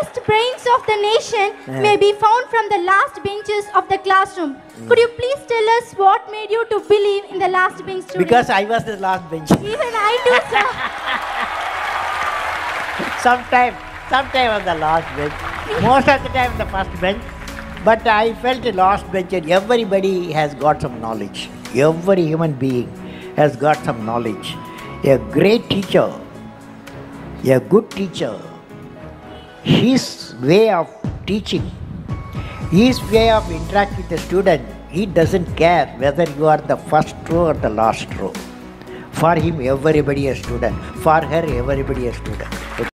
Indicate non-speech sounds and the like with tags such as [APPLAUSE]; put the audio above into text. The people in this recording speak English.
best brains of the nation may be found from the last benches of the classroom. Could you please tell us what made you to believe in the last bench student? Because I was the last bench. Even I do, sir. [LAUGHS] sometime, sometime on the last bench. Most of the time the first bench. But I felt the last bench and everybody has got some knowledge. Every human being has got some knowledge. A great teacher, a good teacher, his way of teaching, his way of interacting with the student, he doesn't care whether you are the first row or the last row. For him, everybody a student. For her, everybody a student.